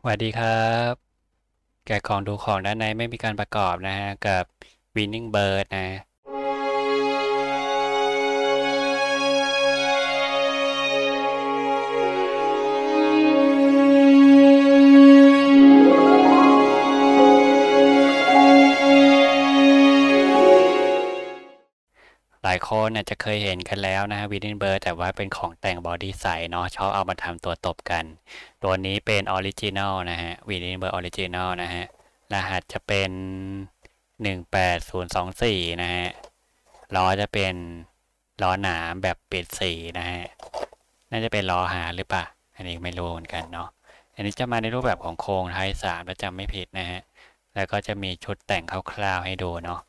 สวัสดีครับ แกะของดูของด้านในไม่มีการประกอบนะฮะ กับ Winning Bird นะายคนเนี่ยจะเคยเห็นกันแล้วนะฮะ Winning Bird แต่ว่าเป็นของแต่งบอดี้ใสเนาะชอบเอามาทำตัวตบกัน ตัวนี้เป็น original นะฮะ Winning Bird Original นะฮะ รหัสจะเป็น 18024 นะฮะ ล้อจะเป็นล้อหนามแบบเปลี่ยนสีนะฮะ น่าจะเป็นล้อหาหรือเปล่า อันนี้ไม่รู้เหมือนกันเนาะ อันนี้จะมาในรูปแบบของโครง Type สามถ้าจำไม่ผิดนะฮะ แล้วก็จะมีชุดแต่งคร่าวๆให้ดูเนาะ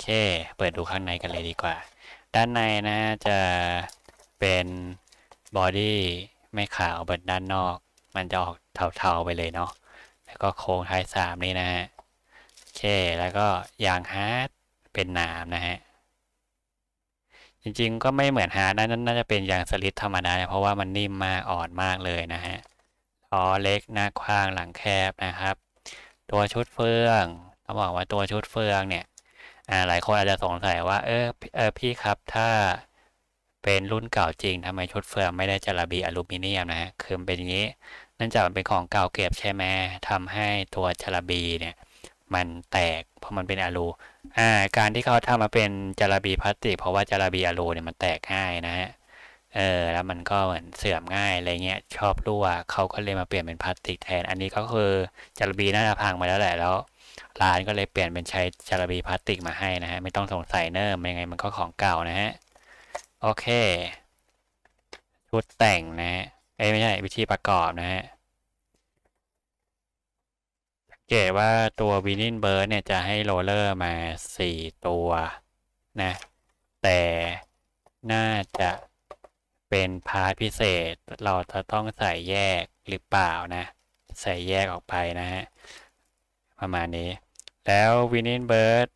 เค เปิดดูข้างในกันเลยดีกว่า ด้านในนะจะเป็น body ไม่ขาวเบิดด้านนอก มันจะออกเทาๆไปเลยเนาะ แล้วก็โครง Type สามนี่นะฮะโอเค แล้วก็ยาง hard เป็นหนามนะฮะ จริงๆก็ไม่เหมือน hard นั่นน่าจะเป็นยาง slick ธรรมดา เพราะว่ามันนิ่มมากอ่อนมากเลยนะฮะล้อเล็กหน้ากว้างหลังแคบนะครับ ตัวชุดเฟืองต้องบอกว่าตัวชุดเฟืองเนี่ย หลายคนอาจจะสงสัยว่า เออเออพี่ครับถ้าเป็นรุ่นเก่าจริงทำไมชุดเฟืองไม่ได้จาระบีอลูมิเนียมนะฮะคือเป็นอย่างนี้เนื่องจากมันเป็นของเก่าเก็บใช่ไหมทำให้ตัวจาระบีเนี่ยมันแตกเพราะมันเป็นอะลูอ่าการที่เขาทำมาเป็นจาระบีพลาสติกเพราะว่าจาระบีอะลูเนี่ยมันแตกง่ายนะฮะ เออแล้วมันก็เหมือนเสื่อมง่ายอะไรเงี้ยชอบรั่วเขาก็เลยมาเปลี่ยนเป็นพลาสติกแทน อันนี้ก็คือจารบีน่าจะพังมาแล้วแหละแล้วร้านก็เลยเปลี่ยนเป็นใช้จารบีพลาสติกมาให้นะฮะไม่ต้องสงสัยเนอะไม่ไงมันก็ของเก่านะฮะโอเคชุดแต่งนะฮะเอ้ไม่ใช่วิธีประกอบนะฮะสังเกตว่าตัว Winning Bird เนี่ยจะให้ roller มา 4 ตัวนะแต่น่าจะ เป็น part พิเศษ เราจะต้องใส่แยกหรือเปล่านะ ใส่แยกออกไปนะฮะ ประมาณนี้ แล้ว Winning Bird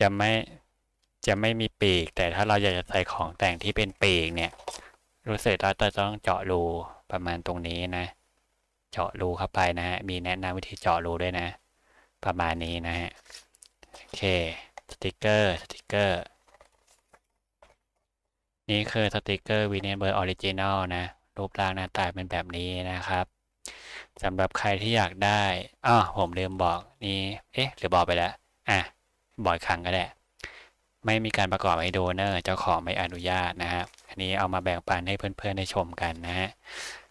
จะไม่จะไม่มีปีก แต่ถ้าเราอยากจะใส่ของแต่งที่เป็นปีกเนี่ย รู้สึกว่าจะต้องเจาะรูประมาณตรงนี้นะ เจาะรูเข้าไปนะฮะ มีแนะนำวิธีเจาะรูด้วยนะ ประมาณนี้นะฮะ โอเค สติกเกอร์ สติกเกอร์ นี่คือสติกเกอร์ Winning Bird Original นะ รูปร่างหน้าตาเป็นแบบนี้นะครับสำหรับใครที่อยากได้อ้อผมลืมบอกนี่เอ๊ะหรือบอกไปแล้ว อะบอกอีกครั้งก็ได้ไม่มีการประกอบให้ดูเนอะเจ้าของไม่อนุญาตนะฮะอันนี้เอามาแบ่งปันให้เพื่อนๆได้ชมกันนะฮะ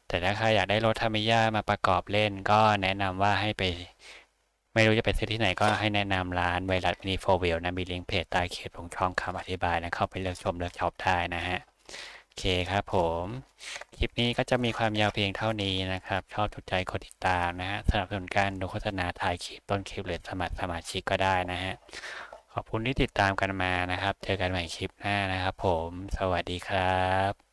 แต่ถ้าใครอยากได้รถทามิยามาประกอบเล่นก็แนะนำว่าให้ไป ไม่รู้จะไปซื้อที่ไหนก็ให้แนะนำร้าน Virus Mini Four Wheel นะมีลิงก์เพจใต้คลิปของช่องคำอธิบายนะเข้าไปเลือกชมเลือกช็อปได้นะฮะโอเคครับผม คลิปนี้ก็จะมีความยาวเพียงเท่านี้นะครับ ชอบถูกใจกดติดตามนะฮะสนับสนุนการดูโฆษณาถ่ายคลิปต้นคลิปหรือสมัครสมาชิกก็ได้นะฮะขอบคุณที่ติดตามกันมานะครับ เจอกันใหม่คลิปหน้านะครับผม สวัสดีครับ